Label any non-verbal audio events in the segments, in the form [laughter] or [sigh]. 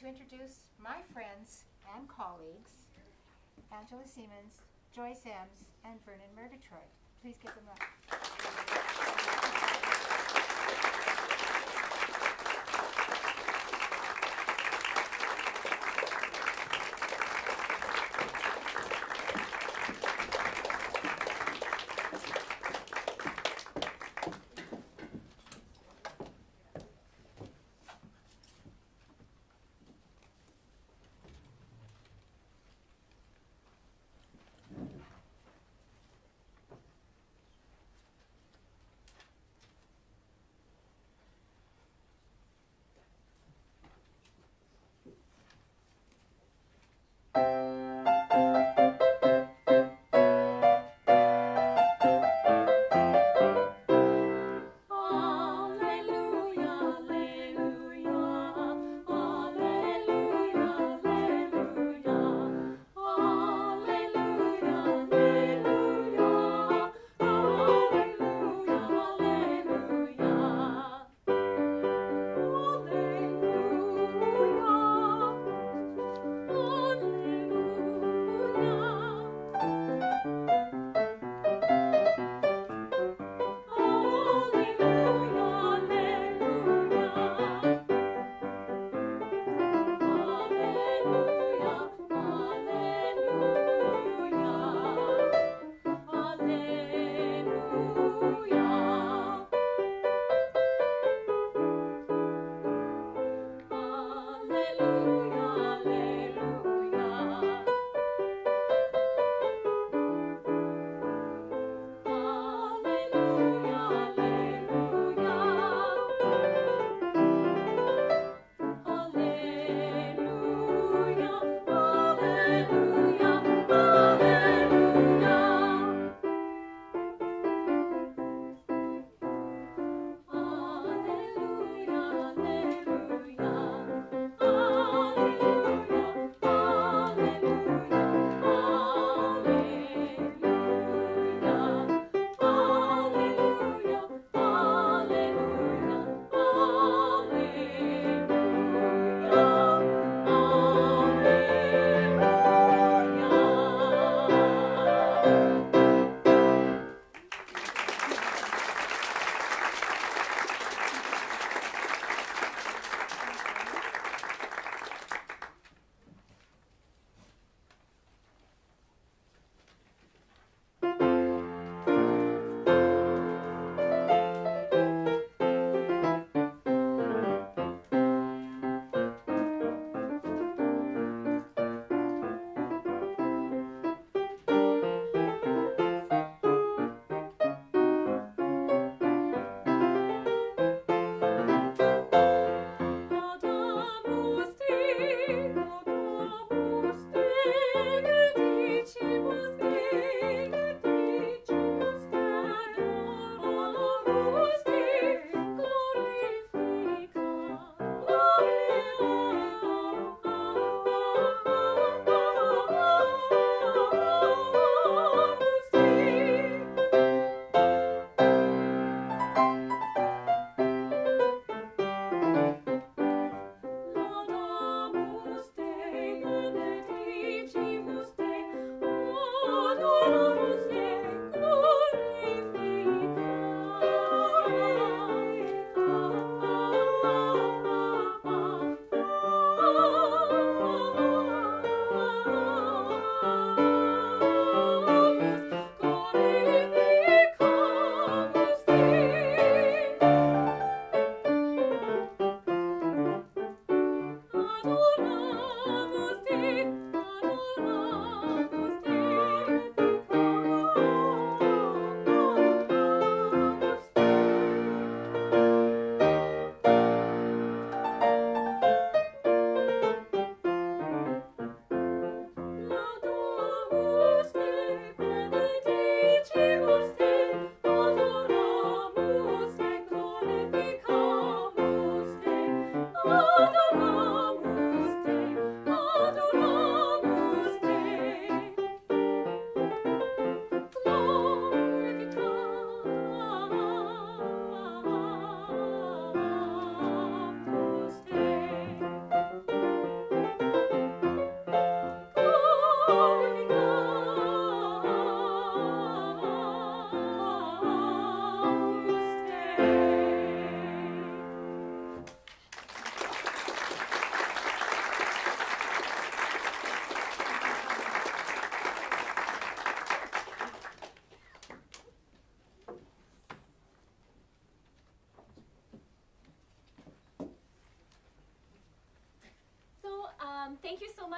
to introduce my friends and colleagues, Angela Siemens, Joyce Emms, and Vernon Murgatroyd. Please give them up.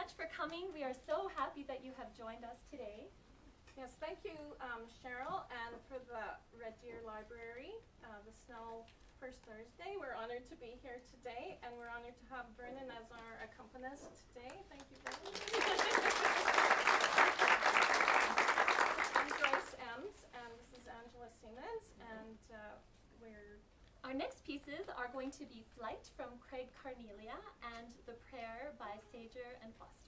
much for coming. We are so happy that you have joined us today. Yes, thank you, um, Cheryl, and for the Red Deer Library, uh, the Snow First Thursday. We're honored to be here today, and we're honored to have Vernon as our accompanist going to be Flight from Craig Carnelia and The Prayer by Sager and Foster.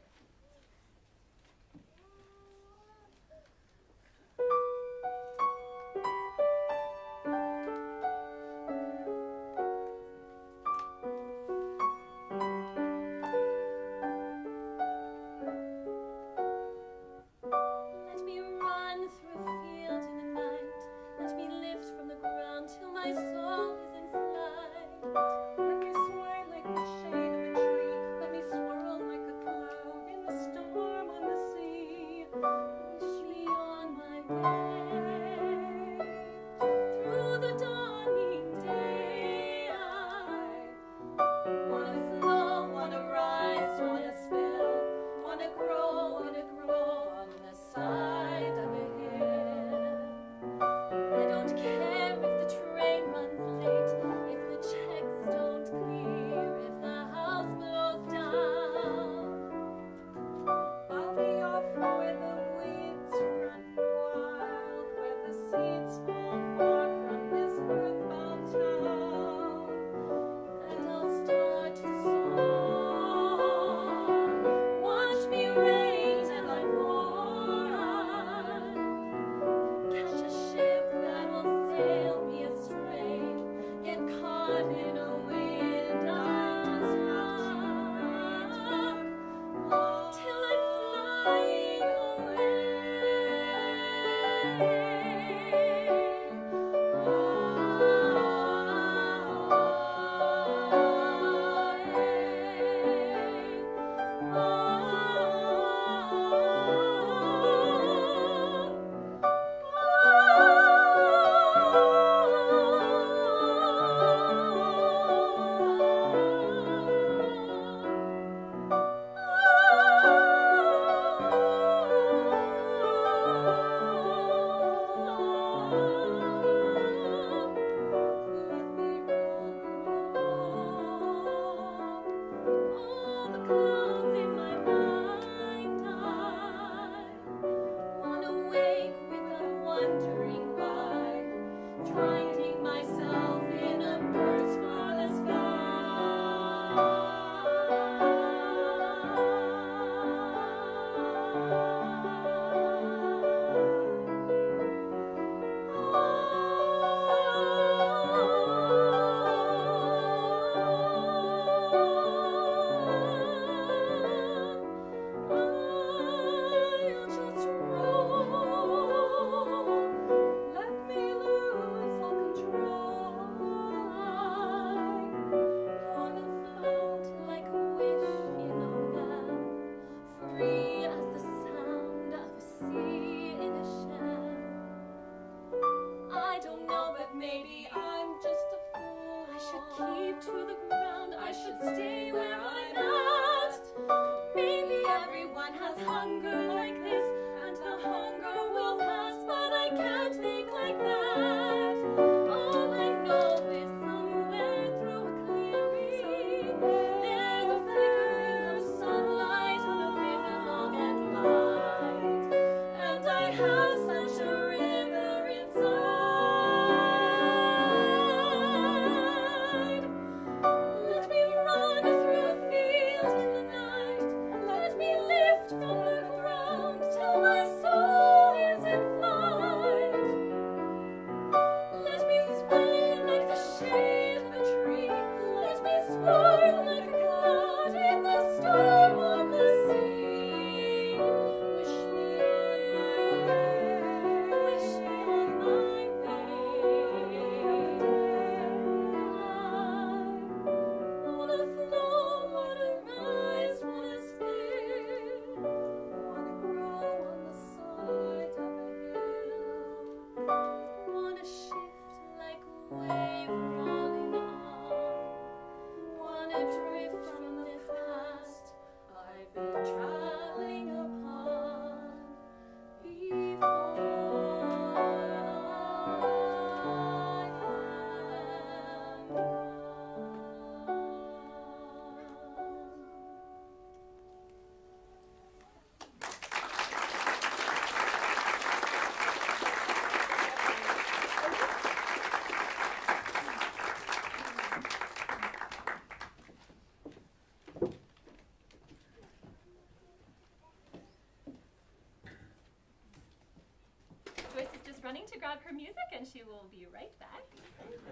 Running to grab her music, and she will be right back.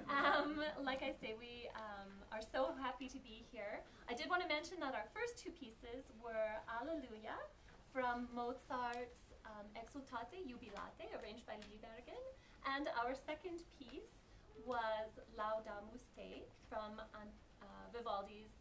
Um, like I say, we um, are so happy to be here. I did want to mention that our first two pieces were Alleluia from Mozart's um, Exultate Jubilate, arranged by Liebergen, and our second piece was Laudamus Te from um, uh, Vivaldi's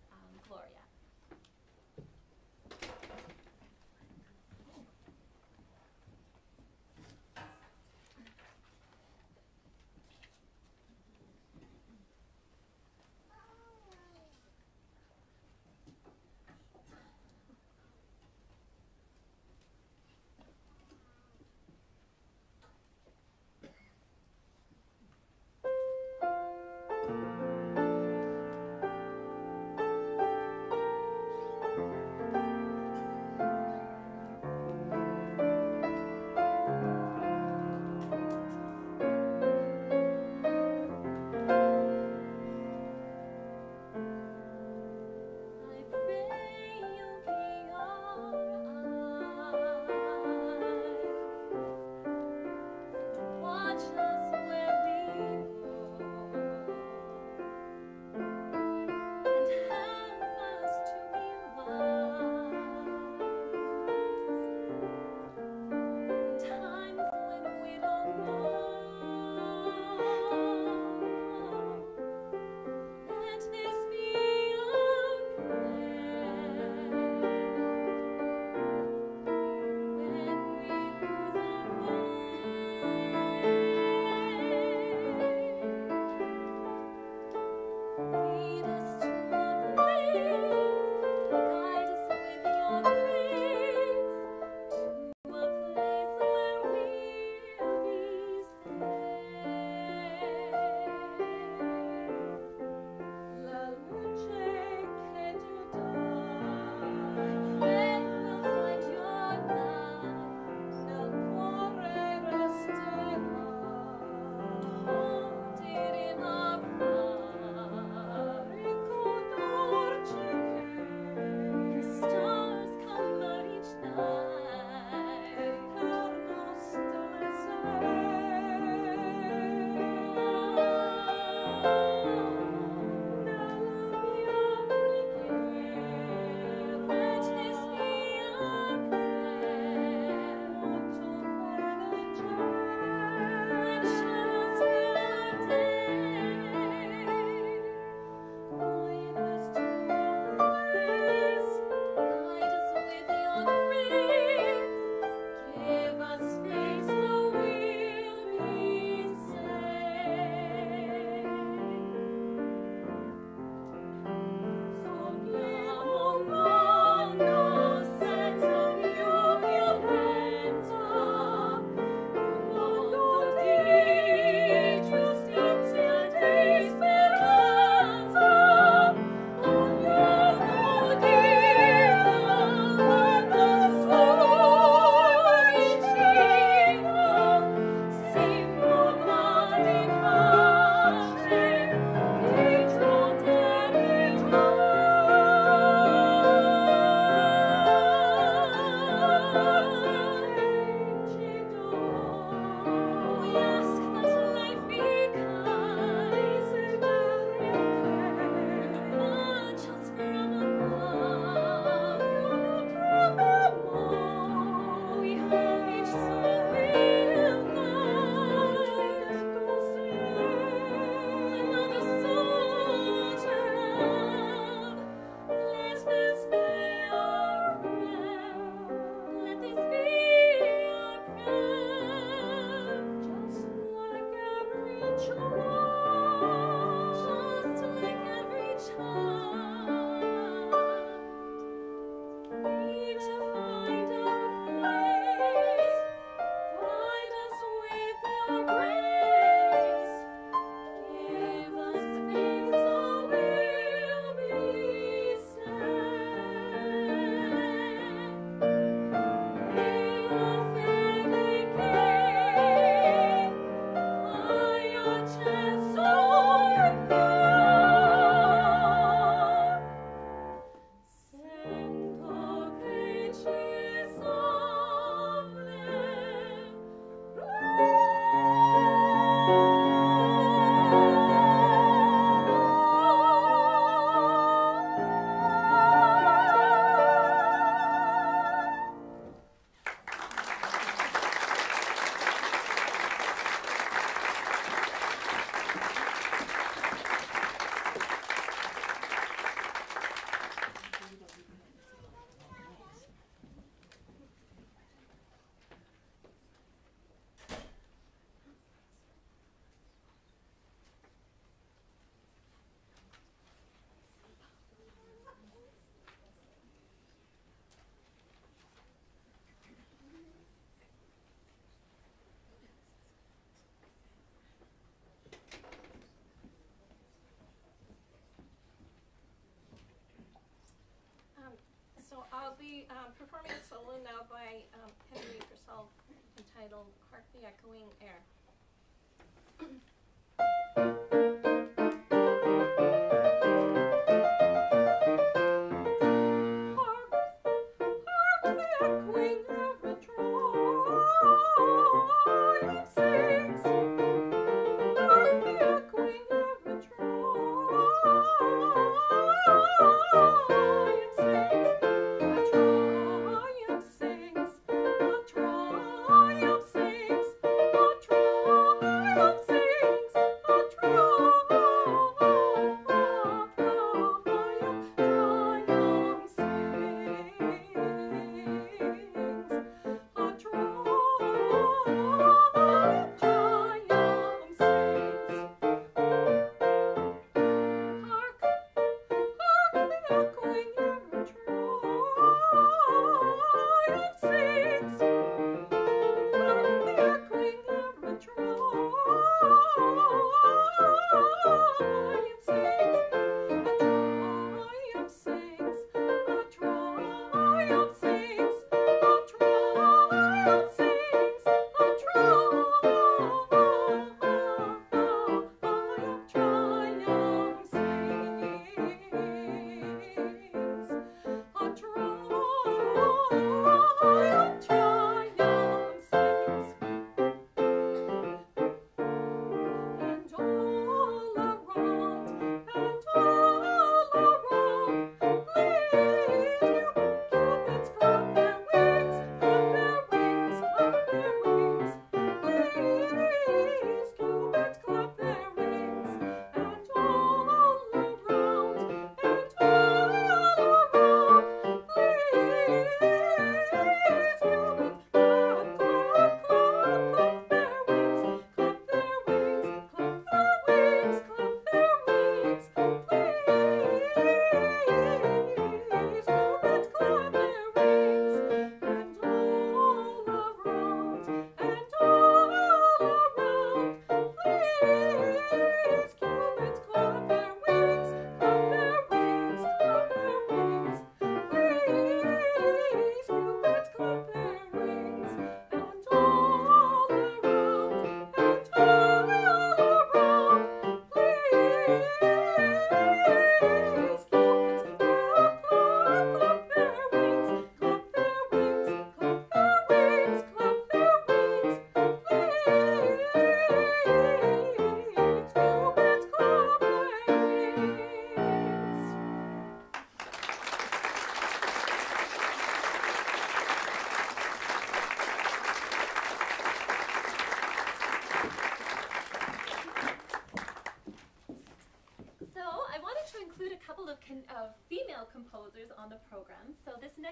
I'll be um, performing a solo now by um, Henry Purcell entitled Hark the Echoing Air.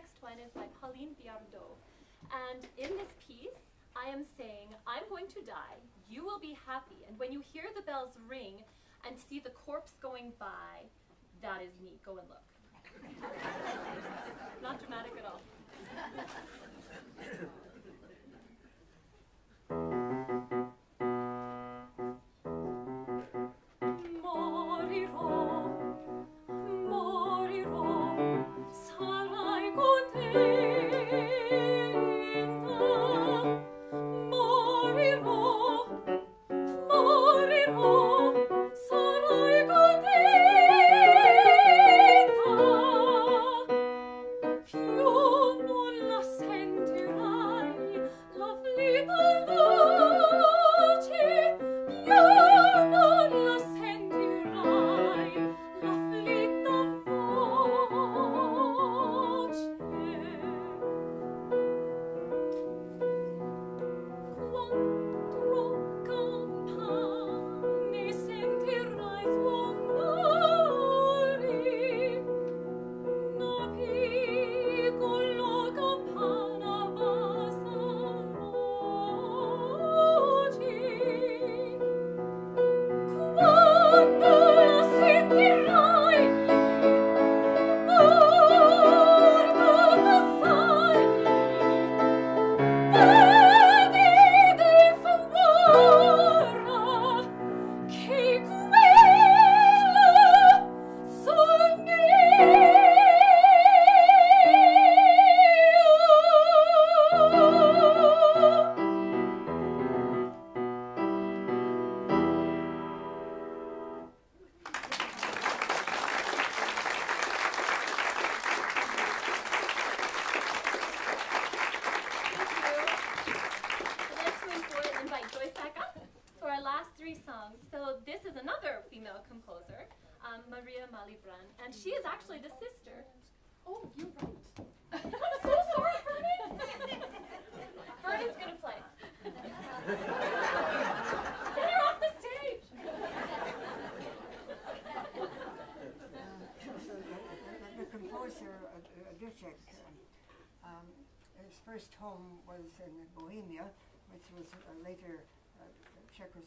next one is by Pauline Viardot. And in this piece, I am saying, I'm going to die, you will be happy, and when you hear the bells ring and see the corpse going by, that is me, go and look. [laughs] Not dramatic at all. [coughs] [coughs]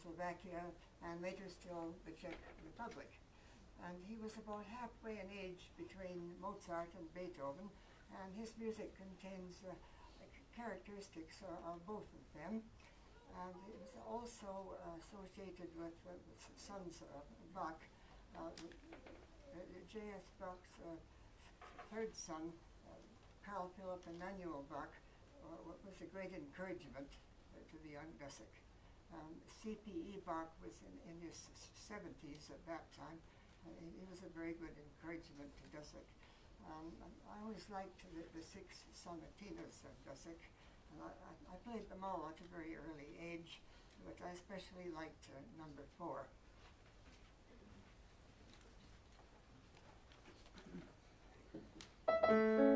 Czechoslovakia, and later still the Czech Republic. And he was about halfway in age between Mozart and Beethoven, and his music contains uh, characteristics of, of both of them. And it was also uh, associated with, uh, with sons of Bach. Uh, uh, J.S. Bach's uh, third son, uh, Carl Philipp Emanuel Bach, uh, was a great encouragement uh, to the young Dussek. Um, C.P.E. Bach was in, in his 70s at that time. Uh, he, he was a very good encouragement to Dussek. Um, I- I always liked the, the six sonatinas of Dussek, and I, I, I played them all at a very early age, but I especially liked uh, number four. [coughs] [coughs]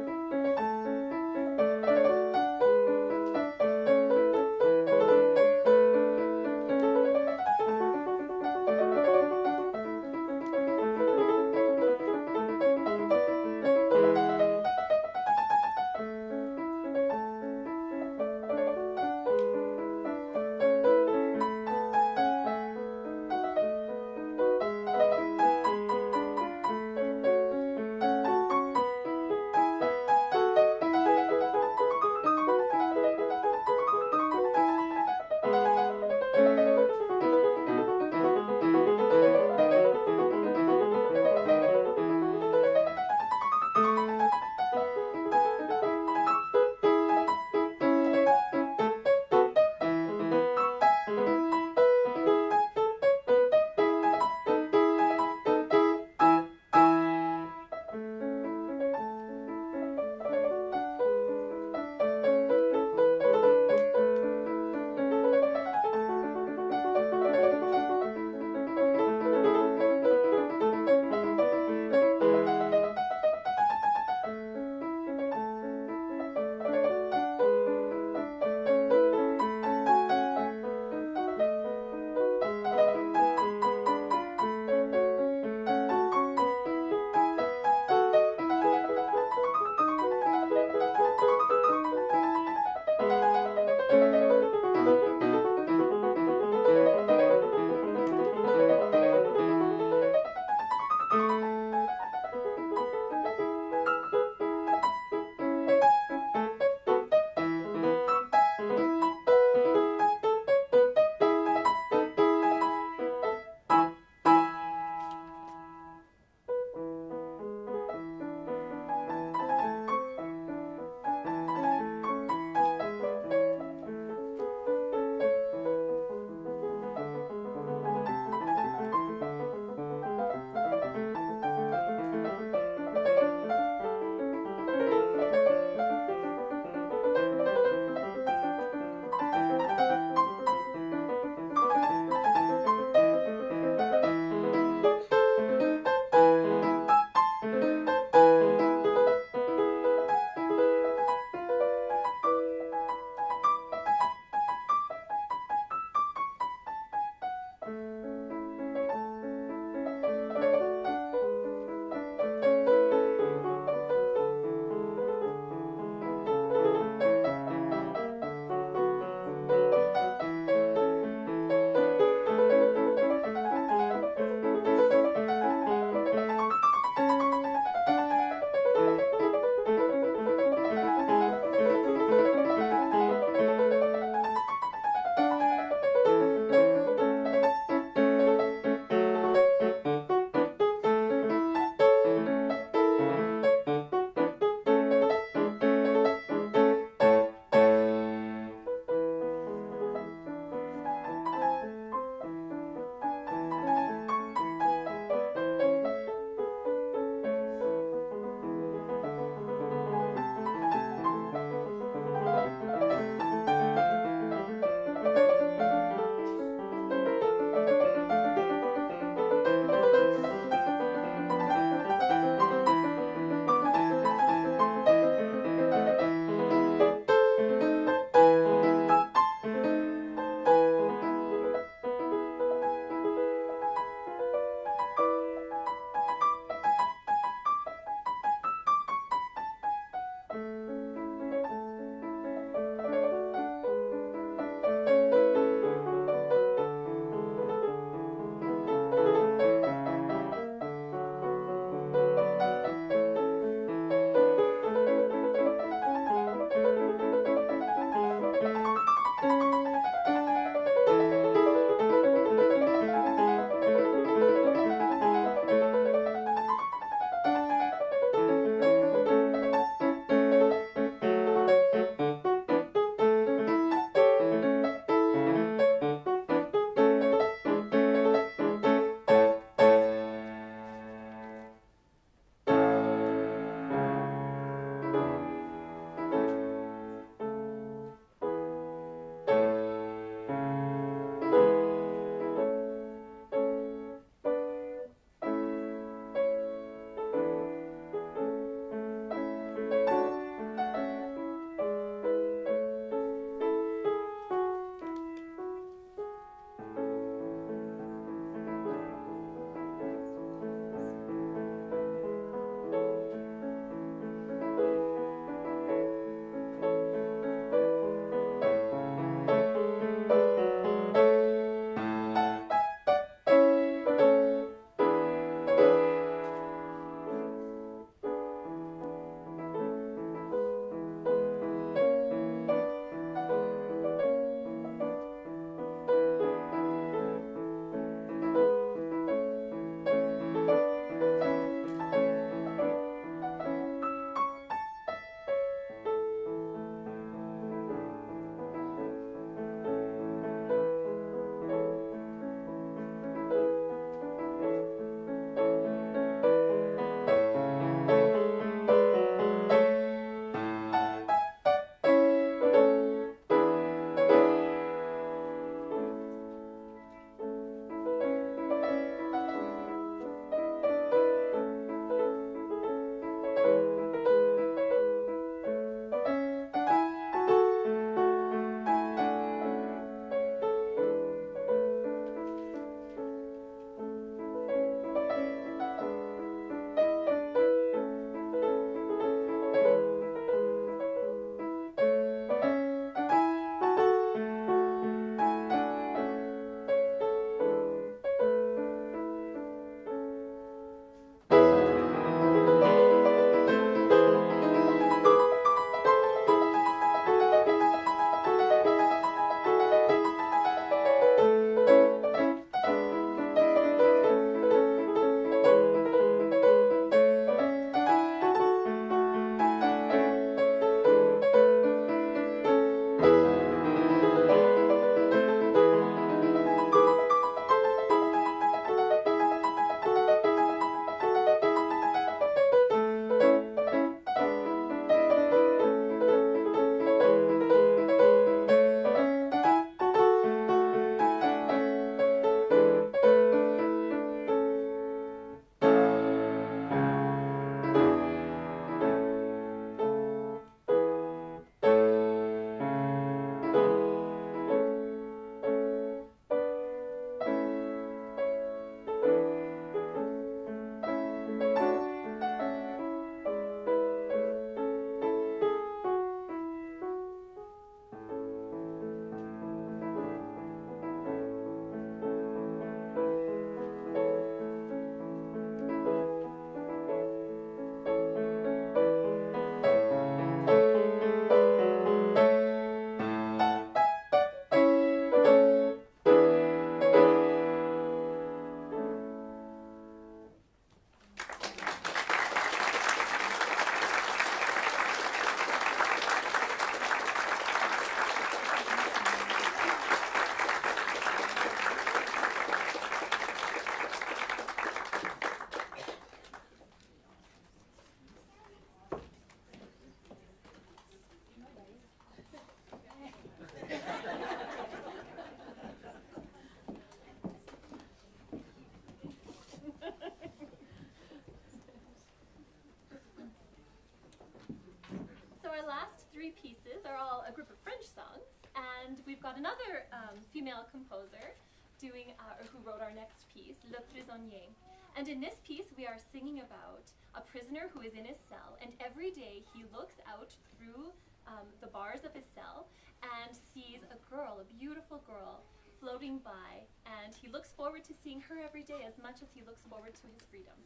our last three pieces are all a group of French songs, and we've got another um, female composer doing uh, or who wrote our next piece, Le Prisonnier. And in this piece, we are singing about a prisoner who is in his cell, and every day he looks out through um, the bars of his cell and sees a girl, a beautiful girl, floating by, and he looks forward to seeing her every day as much as he looks forward to his freedom.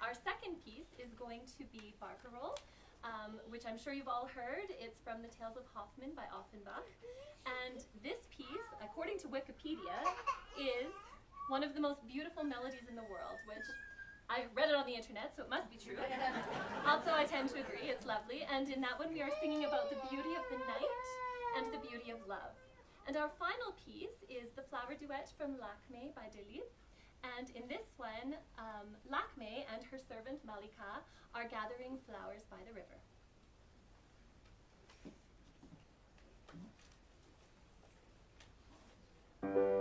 Our second piece is going to be Barcarolle, um, which I'm sure you've all heard. It's from the Tales of Hoffmann by Offenbach. And this piece, according to Wikipedia, is one of the most beautiful melodies in the world, which I read it on the internet, so it must be true. [laughs] also, I tend to agree, it's lovely. And in that one, we are singing about the beauty of the night and the beauty of love. And our final piece is the flower duet from Lakme by Delibes. And in this one, um, Lakme and her servant Mallika are gathering flowers by the river. Le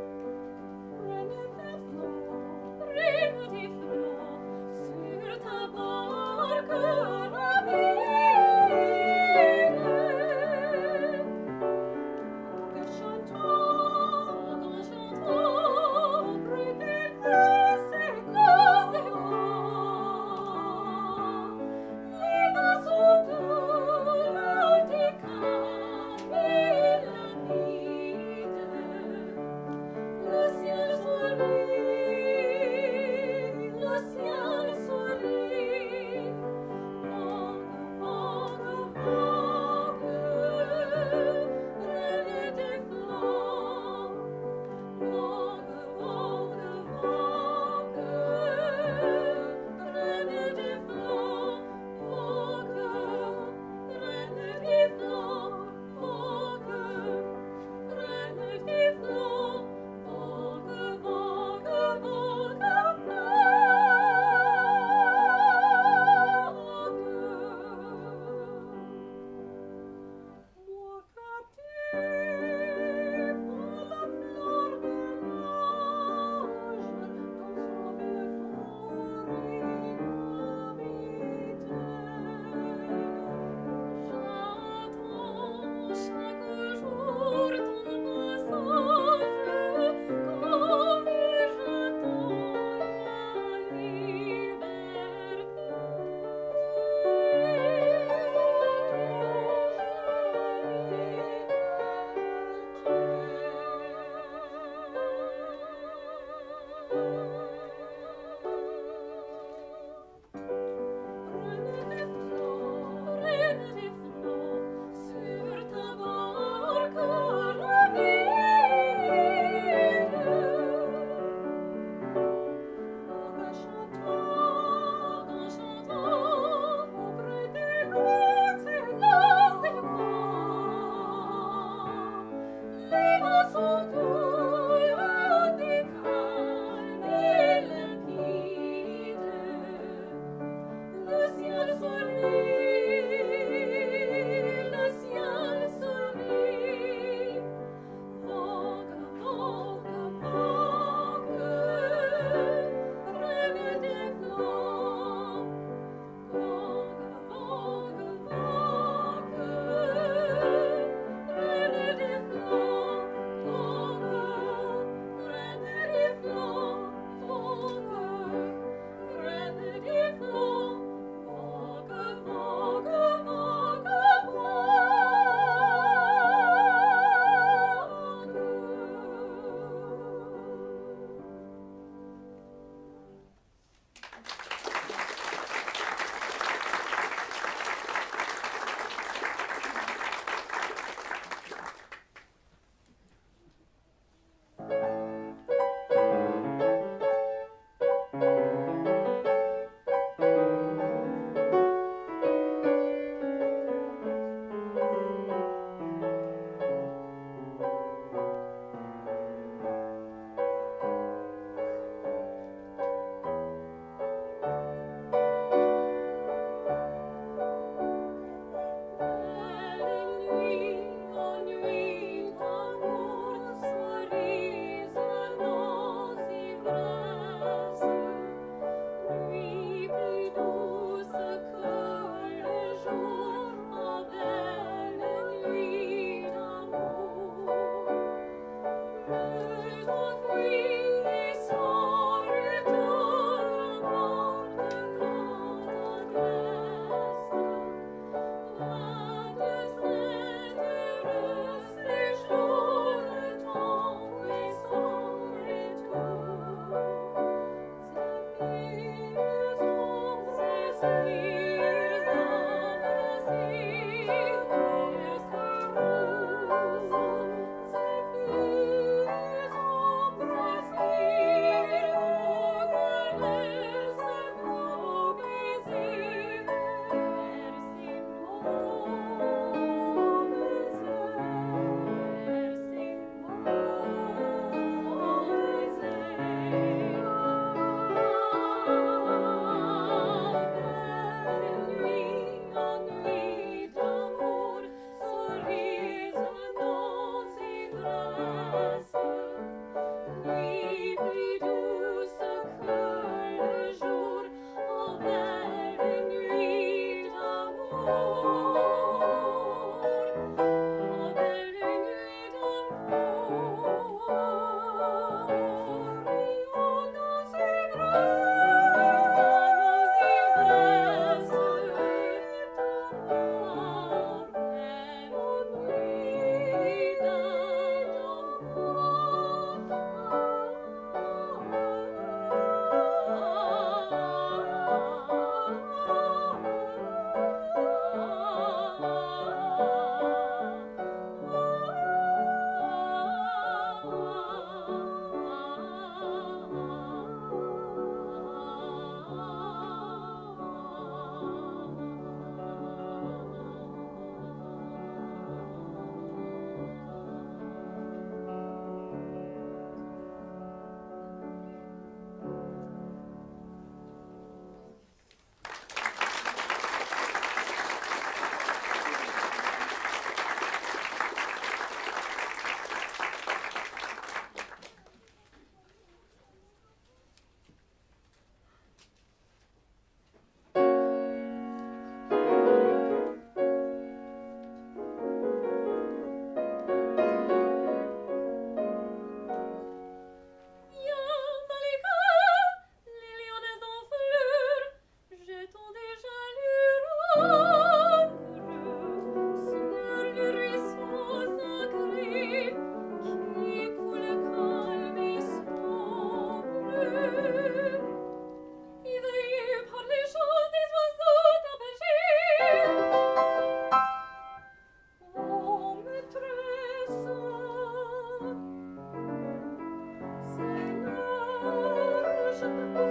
of the book.